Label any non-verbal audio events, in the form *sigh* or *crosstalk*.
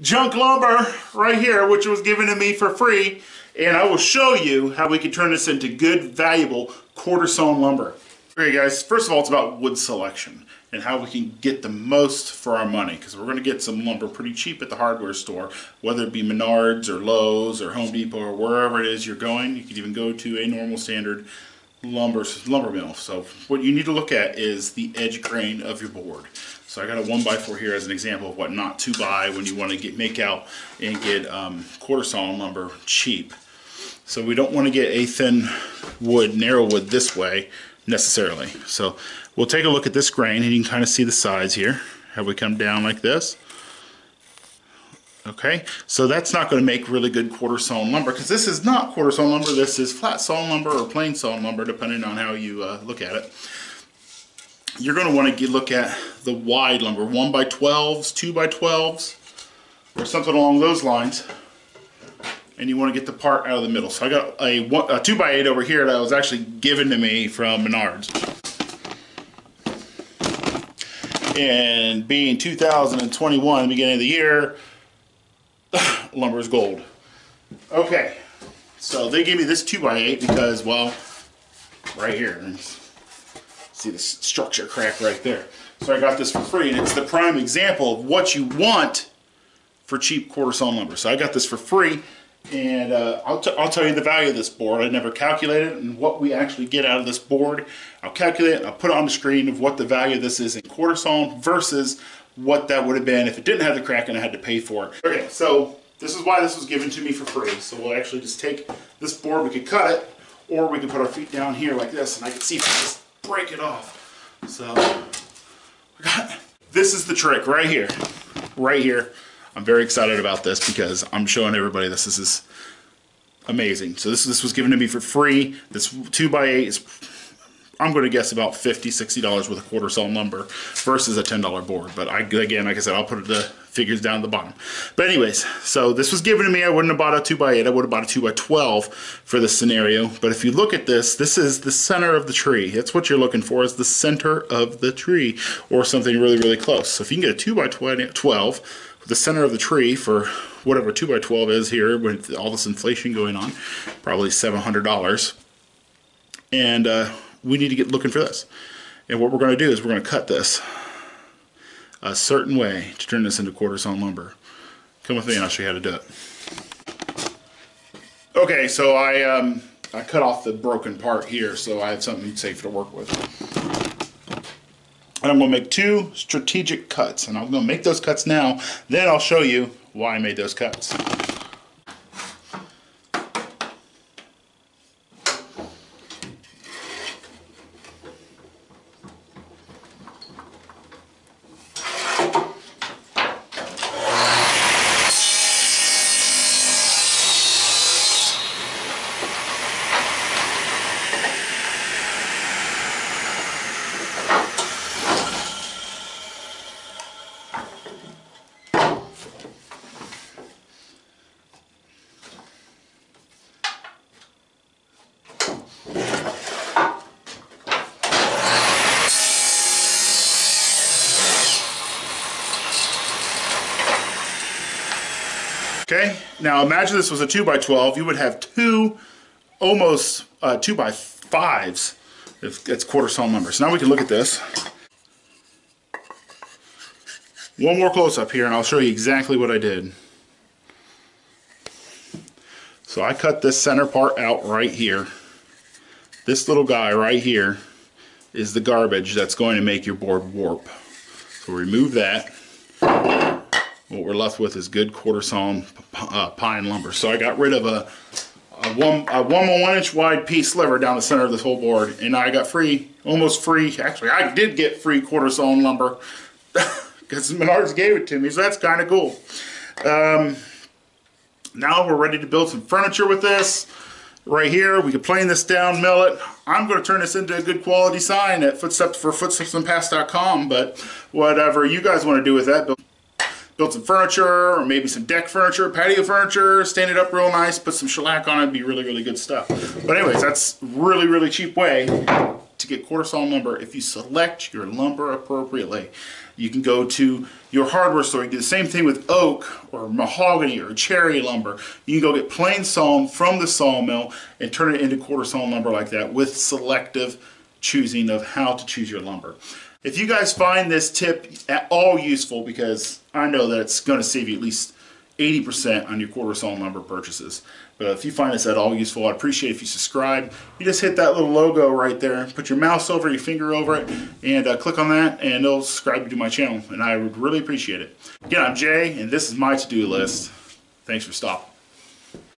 junk lumber right here, which was given to me for free. And I will show you how we can turn this into good, valuable quarter sawn lumber. Okay guys, first of all, it's about wood selection and how we can get the most for our money because we're going to get some lumber pretty cheap at the hardware store, whether it be Menards or Lowe's or Home Depot or wherever it is you're going. You can even go to a normal standard lumber lumber mill. So what you need to look at is the edge grain of your board. So I got a one by four here as an example of what not to buy when you want to get make out and get um, quarter sawn lumber cheap. So we don't want to get a thin wood, narrow wood this way necessarily. So we'll take a look at this grain and you can kind of see the sides here. How we come down like this. Okay, so that's not going to make really good quarter sawn lumber because this is not quarter sawn lumber. This is flat sawn lumber or plain sawn lumber, depending on how you uh, look at it. You're going to want to look at the wide lumber, 1 by 12s, 2 by 12s, or something along those lines. And you want to get the part out of the middle. So I got a, one, a 2 by 8 over here that was actually given to me from Menards. And being 2021, the beginning of the year, *sighs* lumber is gold. Okay, so they gave me this 2x8 because, well, right here, see the structure crack right there. So I got this for free, and it's the prime example of what you want for cheap quarter sawn lumber. So I got this for free, and uh, I'll, I'll tell you the value of this board. I never calculated and what we actually get out of this board. I'll calculate it, I'll put it on the screen of what the value of this is in quarter sawn versus what that would have been if it didn't have the crack and I had to pay for it. Okay, so this is why this was given to me for free. So we'll actually just take this board, we could cut it, or we could put our feet down here like this, and I can see break it off. So, this is the trick right here, right here. I'm very excited about this because I'm showing everybody this. This is amazing. So this, this was given to me for free. This 2x8 is I'm going to guess about $50, $60 with a quarter sawn lumber versus a $10 board. But I, again, like I said, I'll put the figures down at the bottom. But anyways, so this was given to me. I wouldn't have bought a 2x8. I would have bought a 2x12 for this scenario. But if you look at this, this is the center of the tree. That's what you're looking for is the center of the tree or something really, really close. So if you can get a 2x12 the center of the tree for whatever 2x12 is here with all this inflation going on, probably $700. And uh, we need to get looking for this. And what we're going to do is we're going to cut this a certain way to turn this into quarter sawn lumber. Come with me and I'll show you how to do it. Okay, so I, um, I cut off the broken part here so I have something safe to work with. And I'm going to make two strategic cuts. And I'm going to make those cuts now. Then I'll show you why I made those cuts. Okay, now imagine this was a 2 by 12 You would have two almost uh, 2 by 5s if it's quarter sawn lumber. So now we can look at this. One more close up here and I'll show you exactly what I did. So I cut this center part out right here. This little guy right here is the garbage that's going to make your board warp. So remove that what we're left with is good quarter sawn uh, pine lumber. So I got rid of a, a one a one one inch wide piece sliver down the center of this whole board, and I got free, almost free. Actually, I did get free quarter sawn lumber *laughs* because Menards gave it to me, so that's kind of cool. Um, now we're ready to build some furniture with this. Right here, we can plane this down, mill it. I'm going to turn this into a good quality sign at footsteps for footstepsandpaths.com, but whatever you guys want to do with that, build some furniture or maybe some deck furniture, patio furniture, stand it up real nice, put some shellac on it, be really, really good stuff. But anyways, that's really, really cheap way to get quarter sawn lumber if you select your lumber appropriately. You can go to your hardware store. You do the same thing with oak or mahogany or cherry lumber. You can go get plain sawn from the sawmill and turn it into quarter sawn lumber like that with selective choosing of how to choose your lumber. If you guys find this tip at all useful, because I know that it's going to save you at least 80% on your quarter sawn lumber purchases. But if you find this at all useful, I'd appreciate if you subscribe. You just hit that little logo right there, put your mouse over, your finger over it, and uh, click on that, and it'll subscribe you to my channel, and I would really appreciate it. Again, I'm Jay, and this is my to-do list. Thanks for stopping.